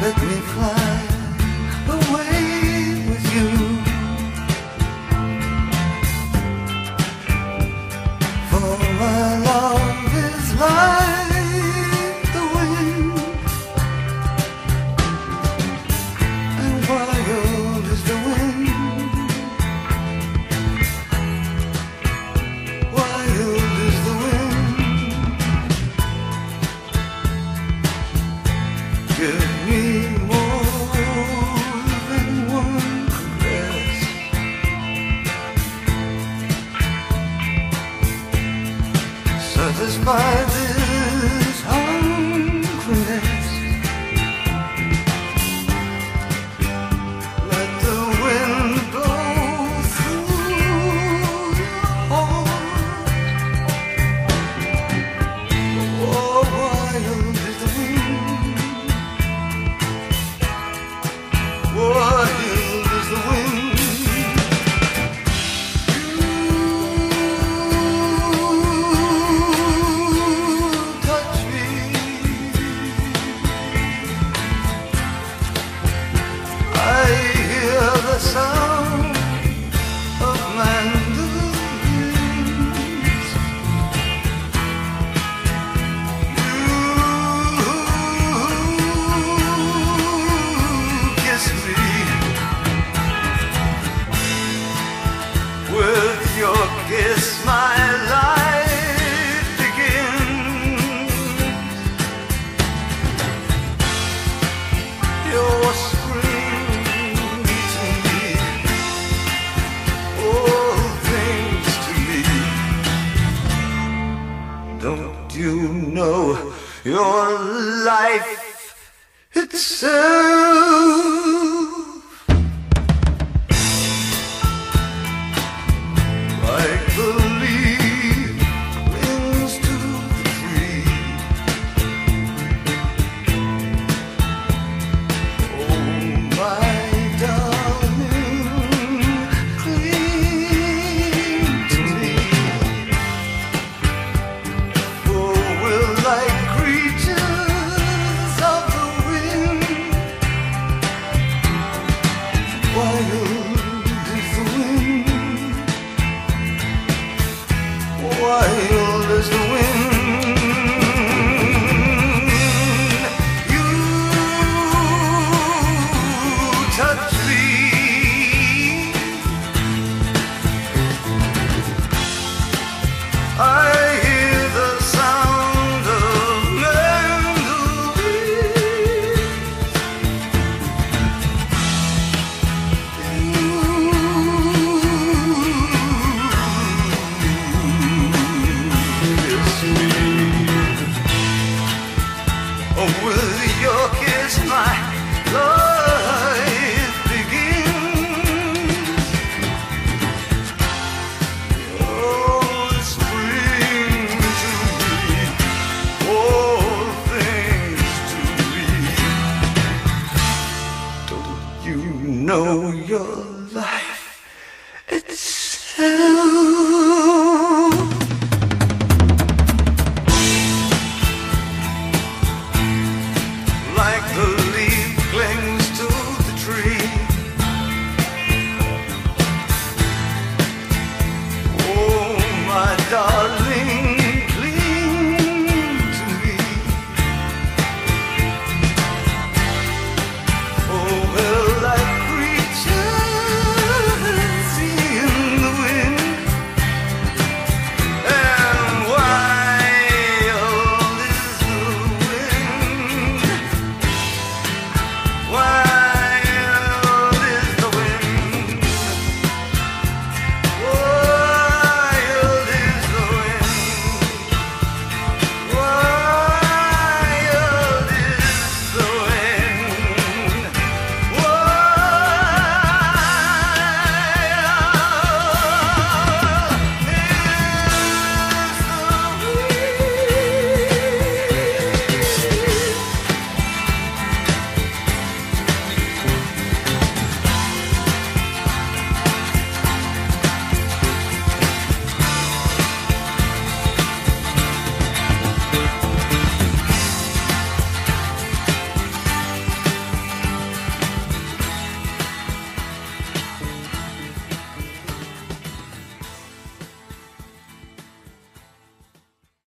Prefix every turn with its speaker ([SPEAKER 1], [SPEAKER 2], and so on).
[SPEAKER 1] let me fly. sorry know your life itself. know your life itself.